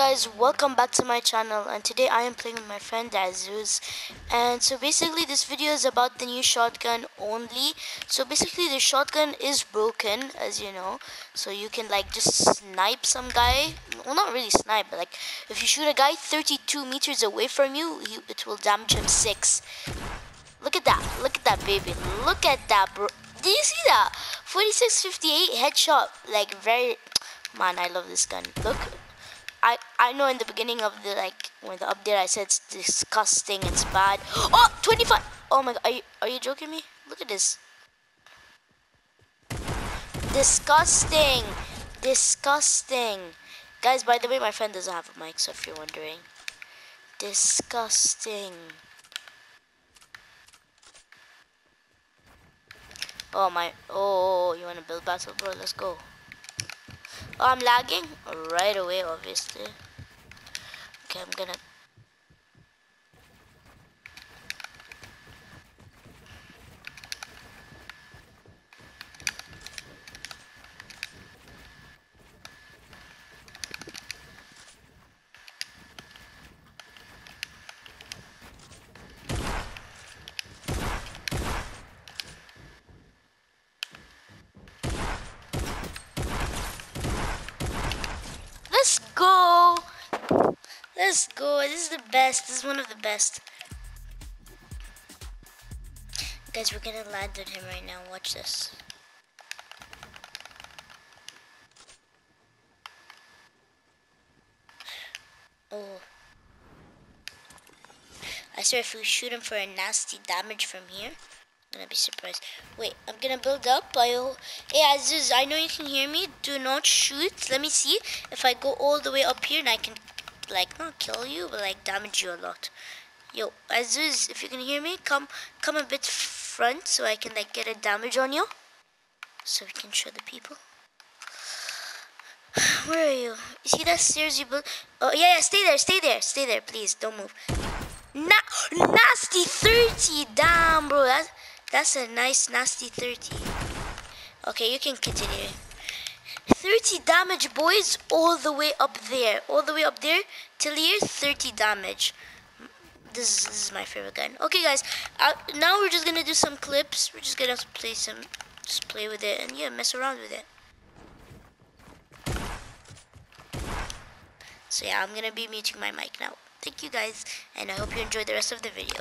guys, welcome back to my channel and today I am playing with my friend Aziz and so basically this video is about the new shotgun only. So basically the shotgun is broken as you know. So you can like just snipe some guy. Well not really snipe but like if you shoot a guy 32 meters away from you he, it will damage him 6 look at that. Look at that baby. Look at that bro. Do you see that? 4658 headshot. Like very man I love this gun. Look I I know in the beginning of the like when the update I said it's disgusting, it's bad. Oh, 25. Oh my god, are you are you joking me? Look at this. Disgusting. Disgusting. Guys, by the way, my friend doesn't have a mic, so if you're wondering. Disgusting. Oh my, oh, you wanna build battle, bro? Let's go. Oh, I'm lagging right away, obviously. Okay, I'm gonna go. Let's go. This is the best. This is one of the best. Guys, we're gonna land on him right now. Watch this. Oh. I swear if we shoot him for a nasty damage from here, I'm gonna be surprised. Wait, I'm gonna build up. I hey Aziz, I know you can hear me. Do not shoot. Let me see if I go all the way up here and I can like not kill you, but like damage you a lot. Yo, Aziz, if you can hear me, come come a bit front so I can like get a damage on you, so we can show the people. Where are you? You see that stairs you built? Oh yeah, yeah. Stay there, stay there, stay there, please. Don't move. Na nasty 30 damn bro. That's that's a nice, nasty 30. Okay, you can continue. 30 damage, boys, all the way up there. All the way up there till here, 30 damage. This is, this is my favorite gun. Okay, guys, uh, now we're just gonna do some clips. We're just gonna play some, just play with it and yeah, mess around with it. So yeah, I'm gonna be muting my mic now. Thank you guys, and I hope you enjoyed the rest of the video.